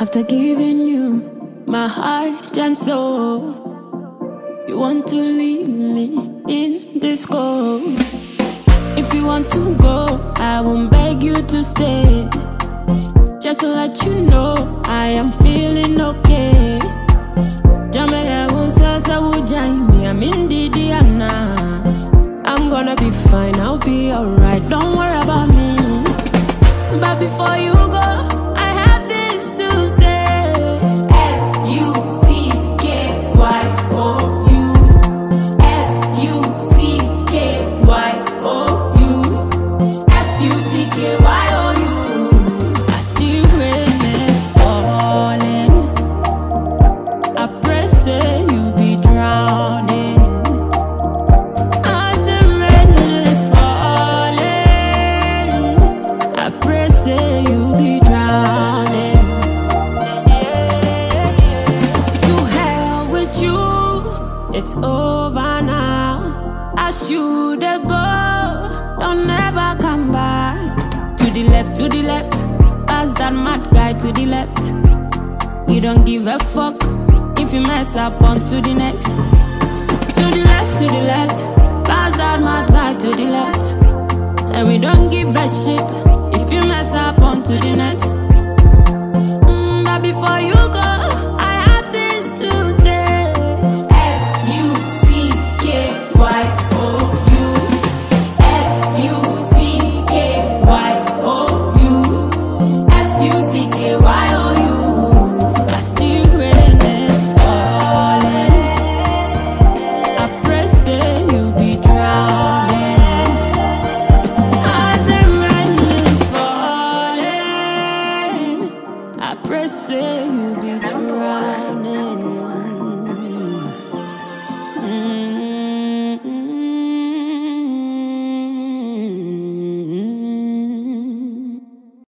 After giving you my heart and soul, you want to leave me in this cold. If you want to go, I won't beg you to stay. Just to let you know, I am feeling okay. Jamaya unsasa ujai me, I'm in Diana. I'm gonna be fine, I'll be alright. Don't worry about me. But before you go, it's over now. I should go, don't ever. To the left, pass that mad guy to the left. We don't give a fuck if you mess up on to the next. To the left, to the left, pass that mad guy to the left. And we don't give a shit if you mess up on to the next. you be drowning.